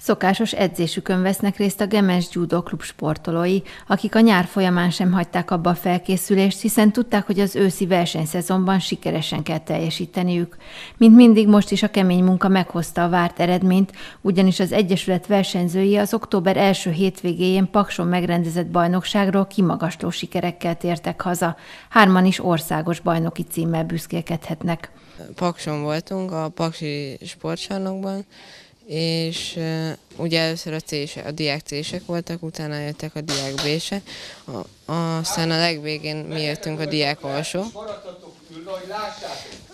Szokásos edzésükön vesznek részt a Gemes Judo Klub sportolói, akik a nyár folyamán sem hagyták abba a felkészülést, hiszen tudták, hogy az őszi versenyszezonban sikeresen kell teljesíteniük. Mint mindig most is a kemény munka meghozta a várt eredményt, ugyanis az Egyesület versenyzői az október első hétvégéjén Pakson megrendezett bajnokságról kimagasló sikerekkel tértek haza. Hárman is országos bajnoki címmel büszkélkedhetnek. Pakson voltunk, a Paksi sportcsarnokban, és uh, ugye először a, C-sek, a diák C-sek voltak, utána jöttek a diák B-sek, a, aztán a legvégén mi jöttünk a diák alsó.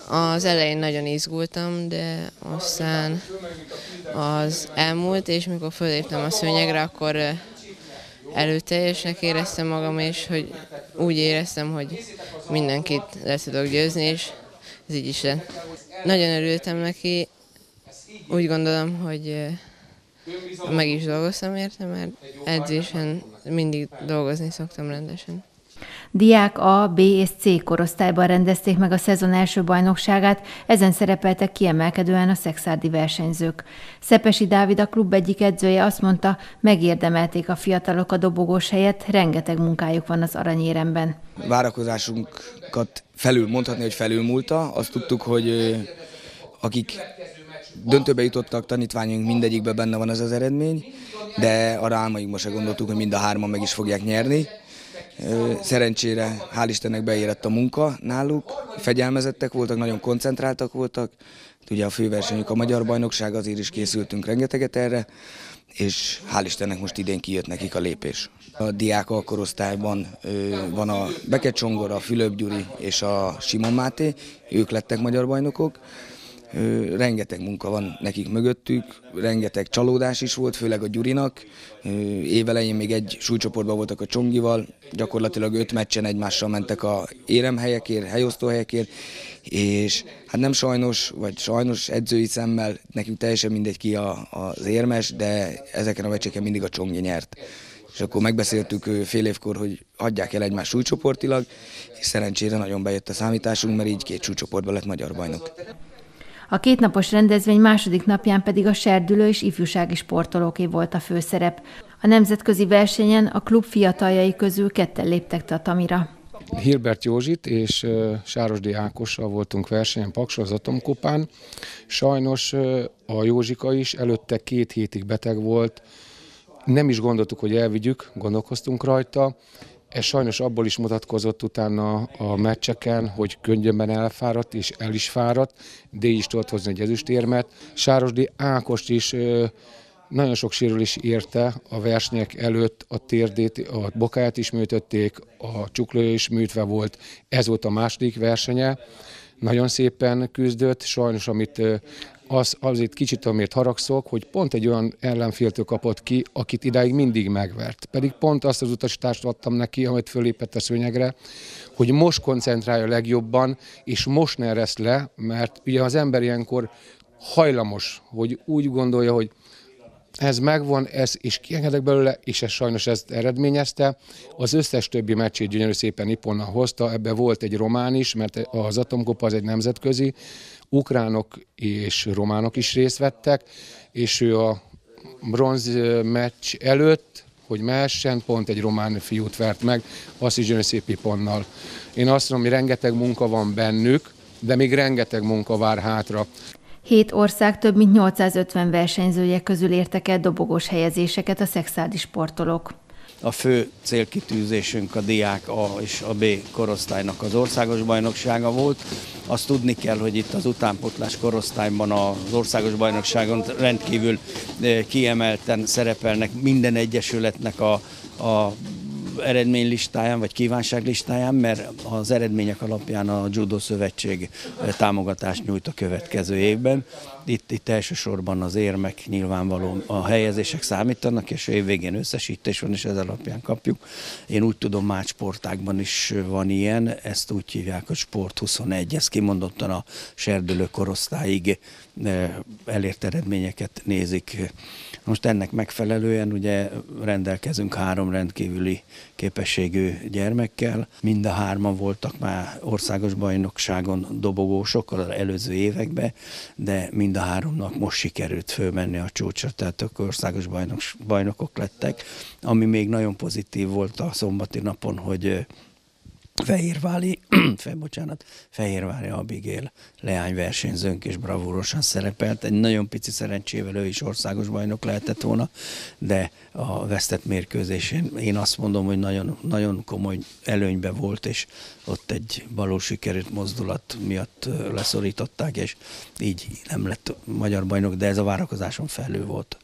Az elején nagyon izgultam, de aztán az elmúlt, és mikor föléptem a szőnyegre, akkor előteljesnek éreztem magam, és hogy úgy éreztem, hogy mindenkit le tudok győzni, és ez így is lett. Nagyon örültem neki, úgy gondolom, hogy meg is dolgoztam érte, mert edzésen mindig dolgozni szoktam rendesen. Diák A, B és C korosztályban rendezték meg a szezon első bajnokságát, ezen szerepeltek kiemelkedően a szexárdi versenyzők. Szepesi Dávid a klub egyik edzője azt mondta, megérdemelték a fiatalok a dobogós helyet, rengeteg munkájuk van az aranyéremben. Várakozásunkat felül mondhatni, hogy felülmúlta. Azt tudtuk, hogy akik döntőbe jutottak tanítványunk, mindegyikbe benne van ez az eredmény, de arra álmaikban se gondoltuk, hogy mind a hárman meg is fogják nyerni. Szerencsére, hál' Istennek beérett a munka náluk, fegyelmezettek voltak, nagyon koncentráltak voltak. Ugye a főversenyük a Magyar Bajnokság, azért is készültünk rengeteget erre, és hál' Istennek most idén kijött nekik a lépés. A diák alkorosztályban van a Beket Csongor, a Fülöp Gyuri és a Simon Máté, ők lettek magyar bajnokok. Rengeteg munka van nekik mögöttük, rengeteg csalódás is volt, főleg a Gyurinak. Évelején még egy súlycsoportban voltak a Csongival, gyakorlatilag öt meccsen egymással mentek a éremhelyekért, helyosztóhelyekért, és hát nem sajnos, vagy sajnos edzői szemmel, nekünk teljesen mindegy ki a, az érmes, de ezeken a meccseken mindig a Csongi nyert. És akkor megbeszéltük fél évkor, hogy adják el egymás súlycsoportilag, és szerencsére nagyon bejött a számításunk, mert így két súlycsoportban lett magyar bajnok. A kétnapos rendezvény második napján pedig a serdülő és ifjúsági sportolóké volt a főszerep. A nemzetközi versenyen a klub fiataljai közül ketten léptek tatamira. Hilbert Józsit és Sárosdi Ákossal voltunk versenyen Paksa az Atomkupán. Sajnos a Józsika is előtte két hétig beteg volt, nem is gondoltuk, hogy elvigyük, gondolkoztunk rajta, ez sajnos abból is mutatkozott utána a meccseken, hogy könnyebben elfáradt és el is fáradt, de is tudott hozni egy ezüstérmet. Sárosdi Ákost is nagyon sok sérülés érte a versenyek előtt, a térdét, a bokáját is műtötték, a csuklója is műtve volt, ez volt a második versenye. Nagyon szépen küzdött, sajnos amit az, azért kicsit amiért haragszok, hogy pont egy olyan ellenféltől kapott ki, akit idáig mindig megvert. Pedig pont azt az utasítást adtam neki, amit fölépett a szőnyegre, hogy most koncentrálja legjobban, és most ne ereszt le, mert ugye az ember ilyenkor hajlamos, hogy úgy gondolja, hogy ez megvan, ez és kiengedek belőle, és ez sajnos ezt eredményezte. Az összes többi meccsét gyönyörű szépen Iponna hozta, ebbe volt egy román is, mert az Atomkopa az egy nemzetközi, ukránok és románok is részt vettek, és ő a bronz meccs előtt, hogy mehessen, pont egy román fiút vert meg, azt is szép Iponnal. Én azt mondom, hogy rengeteg munka van bennük, de még rengeteg munka vár hátra. Hét ország több mint 850 versenyzője közül értek el dobogós helyezéseket a szexádi sportolók. A fő célkitűzésünk a diák A és a B korosztálynak az országos bajnoksága volt. Azt tudni kell, hogy itt az utánpotlás korosztályban az országos bajnokságon rendkívül eh, kiemelten szerepelnek minden egyesületnek a, a eredménylistáján vagy kívánságlistáján, mert az eredmények alapján a Judo Szövetség támogatást nyújt a következő évben. Itt, itt elsősorban az érmek nyilvánvaló a helyezések számítanak, és év végén összesítés van, és ez alapján kapjuk. Én úgy tudom, más sportákban is van ilyen, ezt úgy hívják, hogy Sport 21, ez kimondottan a serdülő korosztályig eh, elért eredményeket nézik. Most ennek megfelelően ugye rendelkezünk három rendkívüli képességű gyermekkel. Mind a hárman voltak már országos bajnokságon dobogósok az előző években, de mind a háromnak most sikerült fölmenni a csúcsra, tehát ők országos bajnok, bajnokok lettek. Ami még nagyon pozitív volt a szombati napon, hogy Fehérváli, fel, bocsánat, Fehérváli Abigail leányversenyzőnk és bravúrosan szerepelt. Egy nagyon pici szerencsével ő is országos bajnok lehetett volna, de a vesztett mérkőzésén én azt mondom, hogy nagyon, nagyon komoly előnybe volt, és ott egy való sikerült mozdulat miatt leszorították, és így nem lett magyar bajnok, de ez a várakozáson felül volt.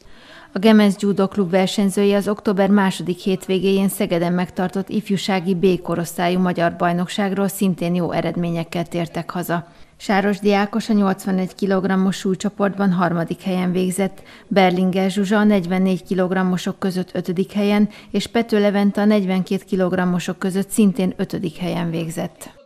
A Gemez Judo Klub versenyzői az október második hétvégéjén Szegeden megtartott ifjúsági B korosztályú magyar bajnokságról szintén jó eredményekkel tértek haza. Sáros Diákos a 81 kg-os súlycsoportban harmadik helyen végzett, Berlinger Zsuzsa a 44 kg-osok között ötödik helyen, és Pető Levente a 42 kg-osok között szintén ötödik helyen végzett.